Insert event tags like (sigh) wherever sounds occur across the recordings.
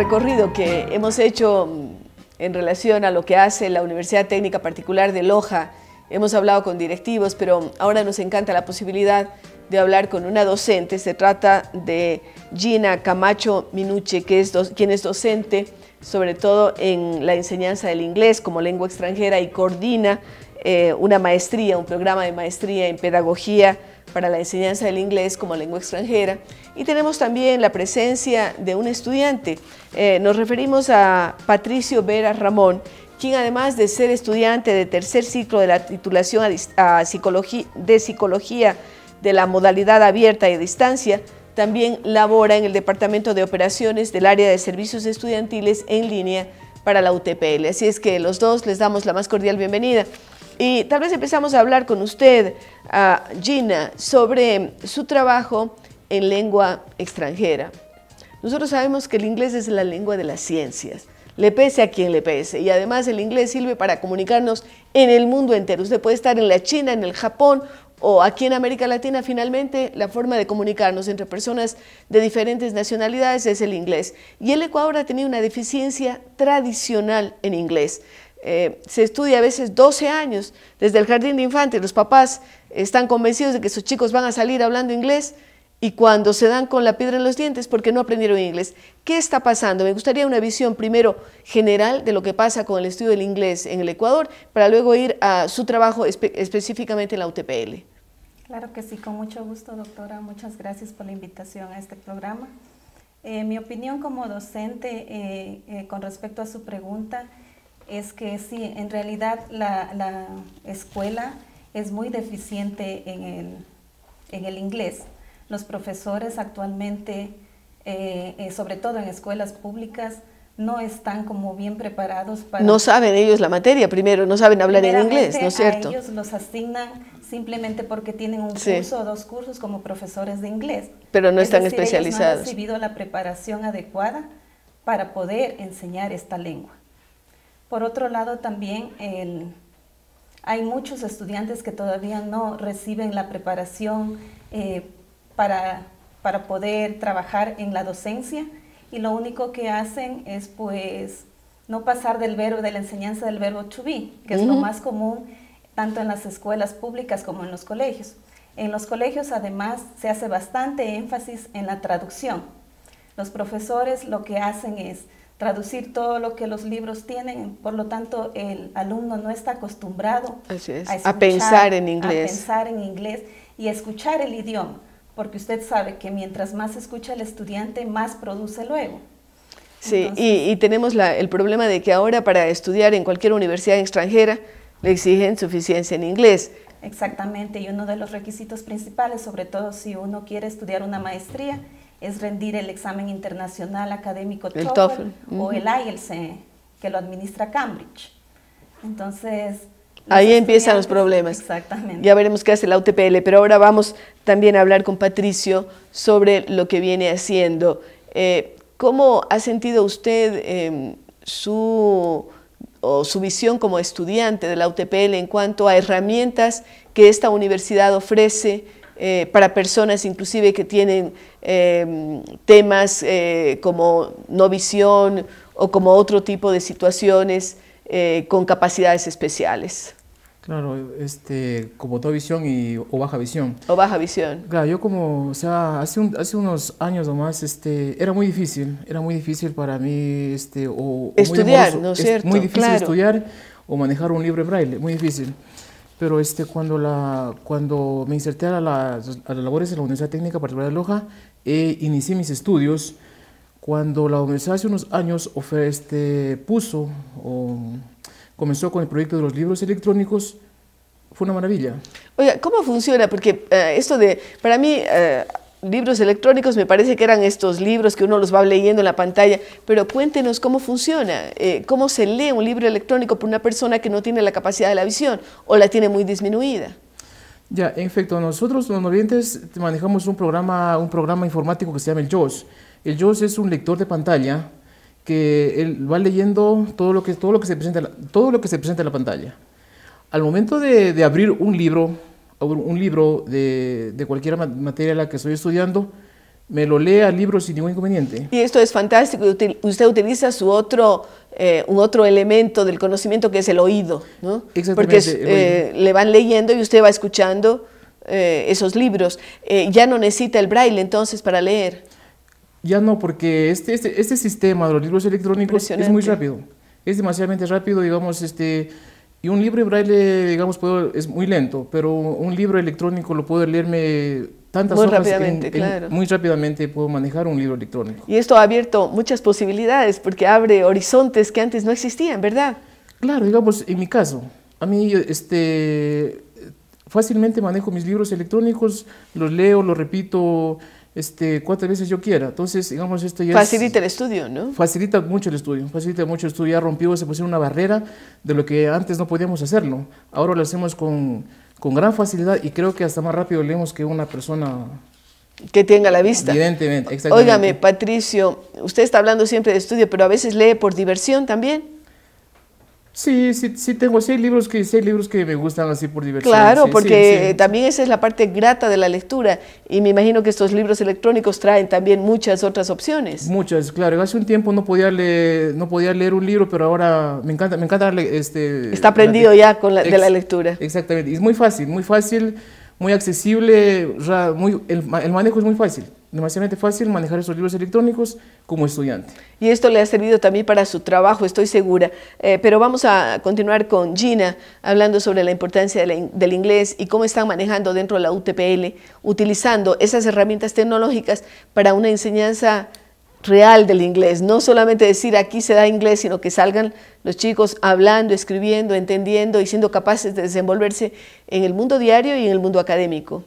recorrido que hemos hecho mm, en relación a lo que hace la Universidad Técnica Particular de Loja. Hemos hablado con directivos, pero ahora nos encanta la posibilidad de hablar con una docente. Se trata de Gina Camacho Minuche, que es quien es docente sobre todo en la enseñanza del inglés como lengua extranjera y coordina eh, una maestría, un programa de maestría en pedagogía para la enseñanza del inglés como lengua extranjera. Y tenemos también la presencia de un estudiante. Eh, nos referimos a Patricio Vera Ramón, quien además de ser estudiante de tercer ciclo de la titulación a, psicología, de psicología de la modalidad abierta y distancia, también labora en el Departamento de Operaciones del Área de Servicios Estudiantiles en línea para la UTPL. Así es que los dos les damos la más cordial bienvenida. Y tal vez empezamos a hablar con usted, Gina, sobre su trabajo en lengua extranjera. Nosotros sabemos que el inglés es la lengua de las ciencias, le pese a quien le pese, y además el inglés sirve para comunicarnos en el mundo entero. Usted puede estar en la China, en el Japón o aquí en América Latina, finalmente, la forma de comunicarnos entre personas de diferentes nacionalidades es el inglés. Y el Ecuador ha tenido una deficiencia tradicional en inglés. Eh, se estudia a veces 12 años desde el jardín de infantes. Los papás están convencidos de que sus chicos van a salir hablando inglés y cuando se dan con la piedra en los dientes porque no aprendieron inglés. ¿Qué está pasando? Me gustaría una visión primero general de lo que pasa con el estudio del inglés en el Ecuador para luego ir a su trabajo específicamente en la UTPL. Claro que sí, con mucho gusto, doctora. Muchas gracias por la invitación a este programa. Eh, mi opinión como docente eh, eh, con respecto a su pregunta es que sí, en realidad la, escuela es muy deficiente en el, en el inglés. Los profesores actualmente, eh, eh, sobre todo en escuelas públicas, no están como bien preparados para... No saben ellos la materia primero, no saben hablar en inglés, ¿no es cierto? ellos los asignan simplemente porque tienen un curso o dos cursos como profesores de inglés. Pero no están especializados. Ellos no han recibido la preparación adecuada para poder enseñar esta lengua. Por otro lado, también hay muchos estudiantes que todavía no reciben la preparación eh, para, para poder trabajar en la docencia y lo único que hacen es pues no pasar del verbo, de la enseñanza del verbo to be, que es lo más común tanto en las escuelas públicas como en los colegios. En los colegios además se hace bastante énfasis en la traducción. Los profesores lo que hacen es traducir todo lo que los libros tienen, por lo tanto el alumno no está acostumbrado a, pensar en inglés. A pensar en inglés y a escuchar el idioma, porque usted sabe que mientras más escucha el estudiante, más produce luego. Sí, y, tenemos el problema de que ahora para estudiar en cualquier universidad extranjera le exigen suficiencia en inglés. Exactamente, y uno de los requisitos principales, sobre todo si uno quiere estudiar una maestría, es rendir el examen internacional académico TOEFL, o el IELTS, que lo administra Cambridge. Entonces... Ahí empiezan los problemas. Exactamente. Ya veremos qué hace la UTPL, pero ahora vamos también a hablar con Patricio sobre lo que viene haciendo. Eh, ¿Cómo ha sentido usted em, su, su visión como estudiante de la UTPL en cuanto a herramientas que esta universidad ofrece eh, para personas inclusive que tienen eh, temas eh, como no visión o como otro tipo de situaciones con capacidades especiales. Claro, este, como no visión y, o baja visión. O baja visión. Claro, yo como, o sea, hace, hace unos años nomás, este, era muy difícil, era muy difícil para mí, este, o... Estudiar, ¿no es cierto? Muy difícil estudiar o manejar un libro de braille, muy difícil pero este, cuando, la, cuando me inserté a, las labores de la Universidad Técnica Particular de Loja, eh, inicié mis estudios. Cuando la universidad hace unos años este, puso o comenzó con el proyecto de los libros electrónicos, fue una maravilla. Oiga, ¿cómo funciona? Porque eh, esto de, para mí, eh, libros electrónicos me parece que eran estos libros que uno los va leyendo en la pantalla, pero cuéntenos cómo funciona, eh, cómo se lee un libro electrónico por una persona que no tiene la capacidad de la visión o la tiene muy disminuida. Ya, en efecto, nosotros los novientes manejamos un programa, un programa informático que se llama el JOS. El JOS es un lector de pantalla que él va leyendo todo lo que, todo lo que, se, presenta, todo lo que se presenta en la pantalla. Al momento de abrir un libro, un libro de, de cualquier materia la que estoy estudiando, me lo lea el libro sin ningún inconveniente. Y esto es fantástico. Usted utiliza su otro, eh, un otro elemento del conocimiento que es el oído, ¿no? Porque eh, le van leyendo y usted va escuchando eh, esos libros. ya no necesita el braille entonces para leer. Ya no, porque este, este, este sistema de los libros electrónicos es muy rápido. Es demasiadamente rápido, digamos, este... Y un libro braille, digamos, puedo, es muy lento, pero un libro electrónico lo puedo leerme tantas muy hojas rápidamente, claro. muy rápidamente puedo manejar un libro electrónico. Y esto ha abierto muchas posibilidades porque abre horizontes que antes no existían, ¿verdad? Claro, digamos, en mi caso, a mí este, fácilmente manejo mis libros electrónicos, los leo, los repito este, veces yo quiera. Entonces, digamos, esto ya Facilita el estudio, ¿no? Facilita mucho el estudio, facilita mucho el estudio. Ya rompió, se pusieron una barrera de lo que antes no podíamos hacerlo. Ahora lo hacemos con con gran facilidad y creo que hasta más rápido leemos que una persona que tenga la vista. Evidentemente, exactamente. Óigame, Patricio, usted está hablando siempre de estudio, pero a veces lee por diversión también. Sí, sí, sí tengo, sí hay libros que, sí libros que me gustan así por diversión. Claro, porque también esa es la parte grata de la lectura y me imagino que estos libros electrónicos traen también muchas otras opciones. Muchas, claro. Hace un tiempo no podía leer, no podía leer un libro, pero ahora me encanta, me encanta este. Está aprendido ya con la, de la lectura. Exactamente, y es muy fácil, muy fácil, muy accesible, muy, el, el manejo es muy fácil demasiadamente fácil manejar esos libros electrónicos como estudiante. Y esto le ha servido también para su trabajo, estoy segura. Eh, pero vamos a continuar con Gina, hablando sobre la importancia del inglés y cómo están manejando dentro de la UTPL, utilizando esas herramientas tecnológicas para una enseñanza real del inglés. No solamente decir aquí se da inglés, sino que salgan los chicos hablando, escribiendo, entendiendo y siendo capaces de desenvolverse en el mundo diario y en el mundo académico.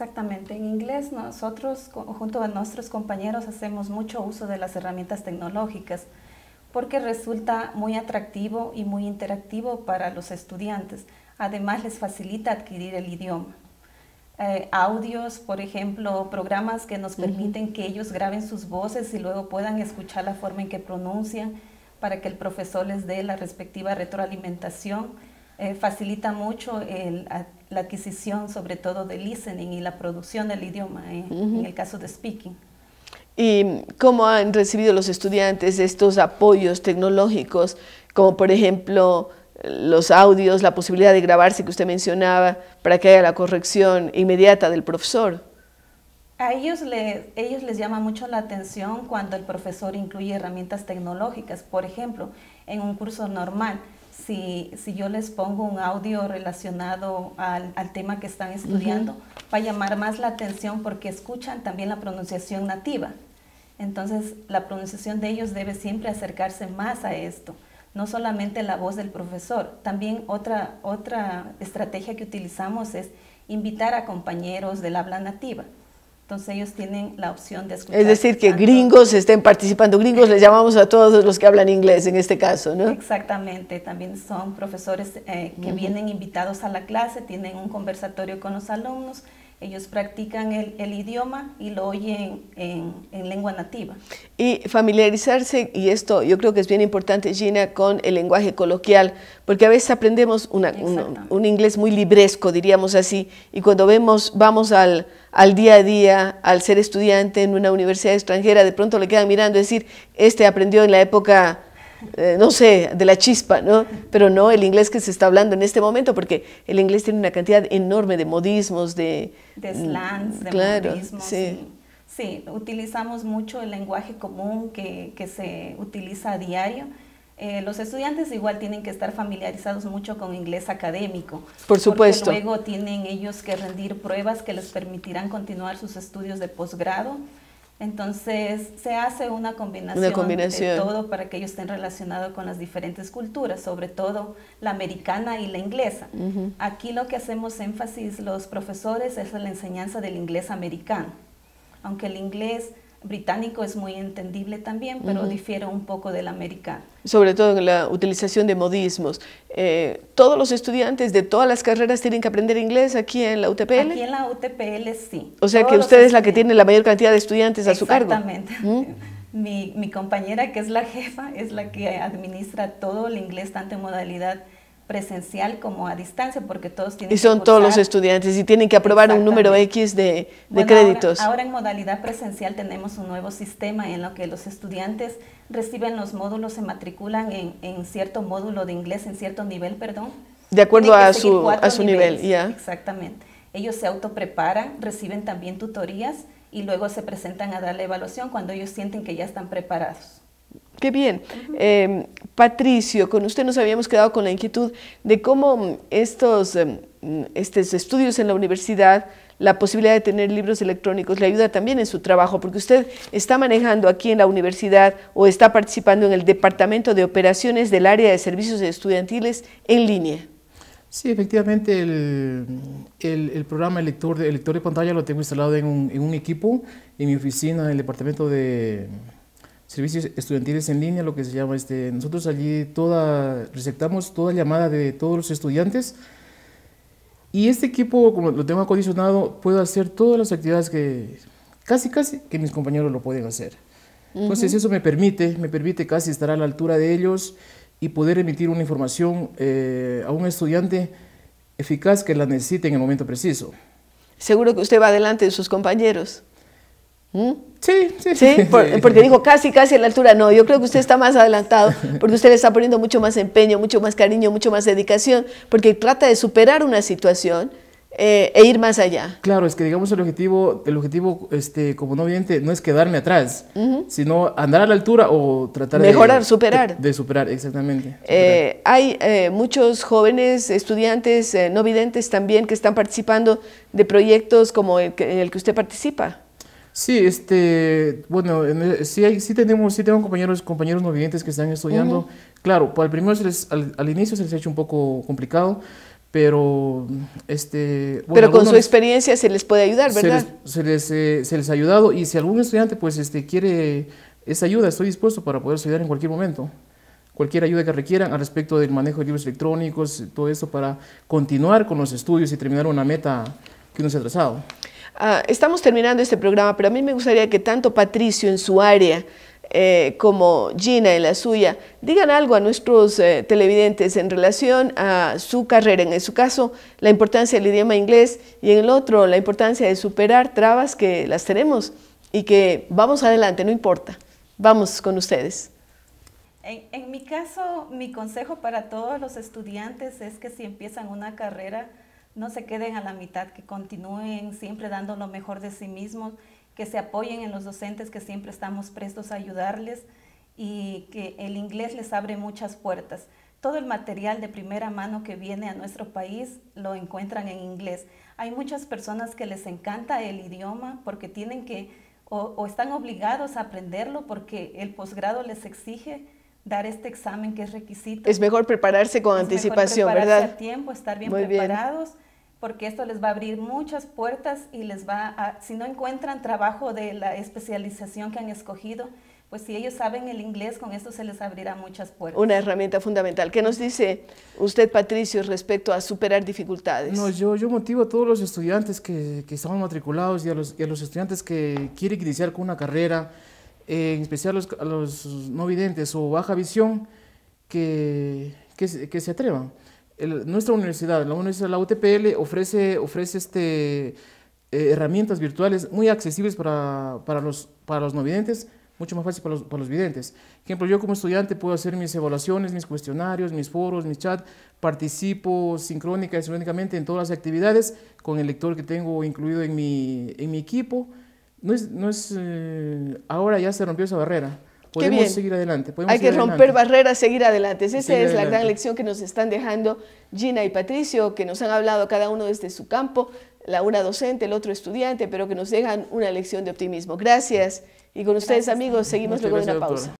Exactamente, en inglés nosotros junto a nuestros compañeros hacemos mucho uso de las herramientas tecnológicas porque resulta muy atractivo y muy interactivo para los estudiantes. Además les facilita adquirir el idioma. Eh, audios, por ejemplo, programas que nos permiten que ellos graben sus voces y luego puedan escuchar la forma en que pronuncian para que el profesor les dé la respectiva retroalimentación. Eh, facilita mucho el, la adquisición sobre todo de listening y la producción del idioma eh, en el caso de speaking. ¿Y cómo han recibido los estudiantes estos apoyos tecnológicos, como por ejemplo los audios, la posibilidad de grabarse que usted mencionaba para que haya la corrección inmediata del profesor? A ellos, le, ellos les llama mucho la atención cuando el profesor incluye herramientas tecnológicas, por ejemplo, en un curso normal si, si yo les pongo un audio relacionado al, al tema que están estudiando, va a llamar más la atención porque escuchan también la pronunciación nativa. Entonces, la pronunciación de ellos debe siempre acercarse más a esto, no solamente la voz del profesor. También otra, otra estrategia que utilizamos es invitar a compañeros del habla nativa. Entonces ellos tienen la opción de escuchar. Es decir, que gringos estén participando. Gringos les llamamos a todos los que hablan inglés en este caso, ¿no? Exactamente. También son profesores eh, que vienen invitados a la clase, tienen un conversatorio con los alumnos ellos practican el, idioma y lo oyen en, lengua nativa. Y familiarizarse, y esto yo creo que es bien importante, Gina, con el lenguaje coloquial, porque a veces aprendemos un, inglés muy libresco, diríamos así, y cuando vemos, vamos al, al día a día, al ser estudiante en una universidad extranjera, de pronto le quedan mirando, es decir, este aprendió en la época eh, no sé, de la chispa, ¿no? Pero no el inglés que se está hablando en este momento, porque el inglés tiene una cantidad enorme de modismos, de... De slangs, de modismos. Sí. sí. utilizamos mucho el lenguaje común que, que se utiliza a diario. Eh, los estudiantes igual tienen que estar familiarizados mucho con inglés académico. Por supuesto. Porque luego tienen ellos que rendir pruebas que les permitirán continuar sus estudios de posgrado. Entonces se hace una combinación, de todo para que ellos estén relacionados con las diferentes culturas, sobre todo la americana y la inglesa. Aquí lo que hacemos énfasis los profesores es la enseñanza del inglés americano, aunque el inglés británico es muy entendible también, pero difiere un poco del americano. Sobre todo en la utilización de modismos. Eh, ¿Todos los estudiantes de todas las carreras tienen que aprender inglés aquí en la UTPL? Aquí en la UTPL sí. O sea que usted es la que tiene la mayor cantidad de estudiantes a su cargo. Exactamente. ¿Mm? (laughs) Mi, compañera, que es la jefa, es la que administra todo el inglés, tanto en modalidad presencial como a distancia, porque todos tienen Y son todos los estudiantes y tienen que aprobar un número X de, créditos. Ahora, en modalidad presencial tenemos un nuevo sistema en lo que los estudiantes reciben los módulos, se matriculan en, en cierto módulo de inglés, en cierto nivel, perdón. De acuerdo a su, a su nivel, ya. Exactamente. Ellos se autopreparan, reciben también tutorías y luego se presentan a dar la evaluación cuando ellos sienten que ya están preparados. Qué bien. Em, Patricio, con usted nos habíamos quedado con la inquietud de cómo estos, em, estos estudios en la universidad, la posibilidad de tener libros electrónicos, le ayuda también en su trabajo, porque usted está manejando aquí en la universidad o está participando en el Departamento de Operaciones del Área de Servicios Estudiantiles en línea. Sí, efectivamente, el, el, programa lector de, lector de pantalla lo tengo instalado en un, en un equipo en mi oficina, en el Departamento de servicios estudiantiles en línea, lo que se llama, este, nosotros allí toda, receptamos toda llamada de todos los estudiantes y este equipo, como lo tengo acondicionado, puedo hacer todas las actividades que, casi, casi, que mis compañeros lo pueden hacer. Entonces eso me permite, me permite casi estar a la altura de ellos y poder emitir una información eh, a un estudiante eficaz que la necesite en el momento preciso. Seguro que usted va adelante de sus compañeros. ¿Mm? Sí, sí. (laughs) ¿Sí? porque dijo casi, casi a la altura. No, yo creo que usted está más adelantado, porque usted le está poniendo mucho más empeño, mucho más cariño, mucho más dedicación, porque trata de superar una situación eh, e ir más allá. Claro, es que digamos el objetivo, el objetivo este, como no evidente, no es quedarme atrás, sino andar a la altura o tratar de... Mejorar, superar. De, superar, exactamente. Eh, hay eh, muchos jóvenes, estudiantes no videntes también que están participando de proyectos como el en el que usted participa. Sí, este, bueno, sí, hay, sí tenemos, sí tengo compañeros, compañeros no videntes que están estudiando. Claro, pues al primero al, inicio se les ha hecho un poco complicado, pero este pero con su experiencia se les puede ayudar verdad se les, eh, se les, ha ayudado y si algún estudiante pues este quiere esa ayuda estoy dispuesto para poder ayudar en cualquier momento. Cualquier ayuda que requieran al respecto del manejo de libros electrónicos todo eso para continuar con los estudios y terminar una meta que uno se ha trazado Ah, estamos terminando este programa, pero a mí me gustaría que tanto Patricio en su área eh, como Gina en la suya digan algo a nuestros eh, televidentes en relación a su carrera. En su caso, la importancia del idioma inglés y en el otro, la importancia de superar trabas que las tenemos y que vamos adelante, no importa. Vamos con ustedes. En, en mi caso, mi consejo para todos los estudiantes es que si empiezan una carrera, no se queden a la mitad, que continúen siempre dando lo mejor de sí mismos, que se apoyen en los docentes, que siempre estamos prestos a ayudarles y que el inglés les abre muchas puertas. Todo el material de primera mano que viene a nuestro país lo encuentran en inglés. Hay muchas personas que les encanta el idioma porque tienen que o, están obligados a aprenderlo porque el posgrado les exige dar este examen que es requisito. Es mejor prepararse con anticipación, mejor prepararse a tiempo, estar bien preparados porque esto les va a abrir muchas puertas y les va a, si no encuentran trabajo de la especialización que han escogido, pues si ellos saben el inglés, con esto se les abrirá muchas puertas. Una herramienta fundamental. ¿Qué nos dice usted, Patricio, respecto a superar dificultades? No, yo, yo motivo a todos los estudiantes que, que estamos matriculados y a, los, y a, los, estudiantes que quieren iniciar con una carrera, eh, en especial los, a los no videntes o baja visión, que, que, que se atrevan nuestra universidad, la universidad, la UTPL, ofrece, ofrece este, eh, herramientas virtuales muy accesibles para, para, los, para los no videntes, mucho más fácil para los, para los videntes. Por ejemplo, yo como estudiante puedo hacer mis evaluaciones, mis cuestionarios, mis foros, mis chats, participo sincrónica y sincrónicamente en todas las actividades con el lector que tengo incluido en mi, en mi equipo. No es, no es, eh, ahora ya se rompió esa barrera. Podemos seguir adelante. Hay que romper barreras, seguir adelante. Esa es la gran lección que nos están dejando Gina y Patricio, que nos han hablado cada uno desde su campo, la una docente, el otro estudiante, pero que nos dejan una lección de optimismo. Gracias. Y con ustedes, amigos, seguimos luego de una pausa.